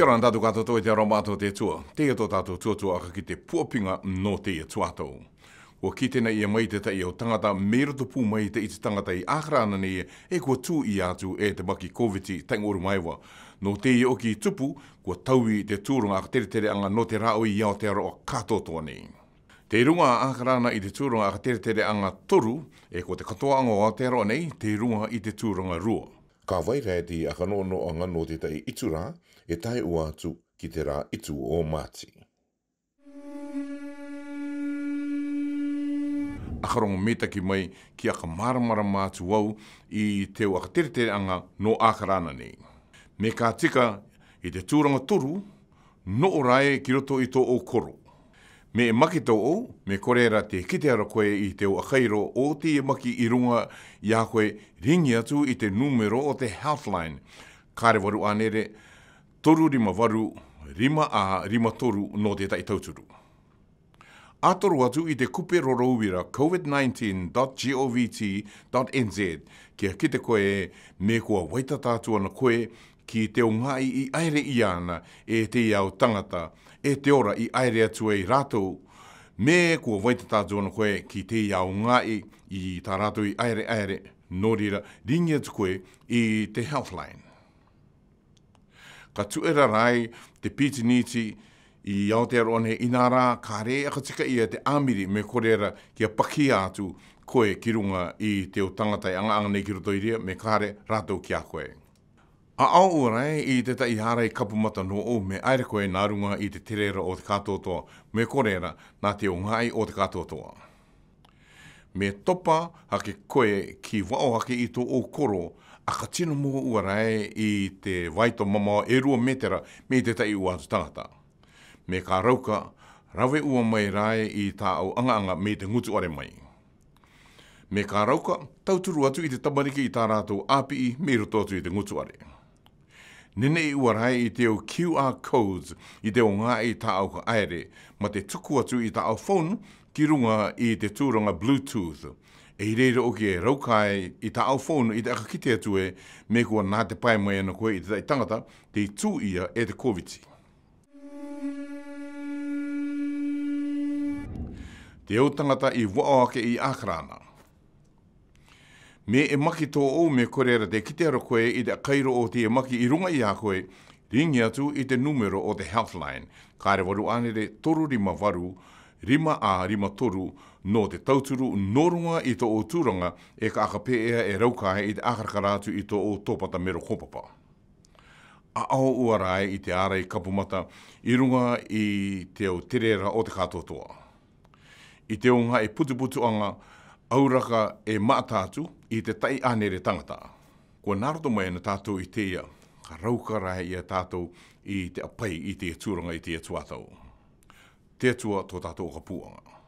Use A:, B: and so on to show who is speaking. A: Kia ora tātou katoa i te aro mātou te tua. Te ato tātou tuatua aka ki te puapinga no te ia tuatou. Ua ki tēnei ia mai te tai au tangata meirutu pū mai te iti tangata i ākrāna ni e kua tū i atu e te maki COVID-19 tangoru maiwa. No te ia oki tupu, kua taui te tūrunga aka tere tere anga no te rao i iau te aro a katoa nei. Te runga a i te tūrunga aka tere tere anga toru e kua te katoa anga o Aotearoa nei, te runga i te tūrunga rua. Ka wai rea di a kanono a ngano te tai itu rā, e tai ua atu ki te rā itu o māti. Akarongo meta ki mai ki a ka maramara mātu wau i te ua kateretere anga no ākarana nei. Me ka tika i te tūranga turu, no rae ki roto i tō o koro. Me e maki tau au, me korera te kite ara koe i te o akairo o te e maki i runga i a koe ringi atu i te numero o te Healthline. Kare waru anere, toru rima waru, rima a rima toru no te tai tauturu. Atoru atu i te kupe rorowira covid19.govt.nz kia kite koe me kua waita tātua na koe ki te o ngai i aere i ana e te iau tangata e te ora i aere atu e i rātou. Me kua waita tā zona koe ki te iau ngai i tā rātou i aere aere. Nō rira, ringi koe i te Healthline. Ka tuera rai te piti niti i Aotearoa ne inara ka re aka tika ia te amiri me korera kia paki atu koe ki runga i te o tangata i anga anga nei ki roto iria me kare rātou ki a koe. A au rei i te tai hara i kapu mata no o me aere koe nā runga i te tereira o te katoa me korera nā te o ngai o te katoa Me topa hake koe ki wao hake i tō o koro a ka tino mō uarai i te waito mama e rua metera me i te tai ua atu tangata. Me ka rauka, rawe ua mai rai i tā au anga-anga me te ngutu are mai. Me ka rauka, tauturu atu i te tamariki i tā rātou api i me roto atu i te ngutu are nene i warai i teo QR codes i teo ngā i tā au aere, ma te tuku atu i tā au phone ki runga i te tūranga Bluetooth. E i reira oki e raukai i tā au phone i te akakite atu e me kua nā te pai mai ana koe i te tai tangata te i tū ia e te COVID-19. Te au tangata i wāake i Akrana me e maki tō o me koreara te kite koe i te kairo o te e maki i runga i a koe, ringi atu i te numero o te Healthline, kare waru anere toru rima varu, rima a rima toru, no te tauturu norunga i tō o tūranga e ka akape ea e raukahe i te akarakarātu i tō o tōpata mero kōpapa. A au uarai i te ārai kapumata i runga i te o terera o te katoa I te unha e putu anga, auraka e maatātu, i te tai anere tangata. Kua naroto mai na tātou i te ia, ka raukara i a tātou i te apai i te tūranga i te tuatau. Te tua tō tātou ka puanga.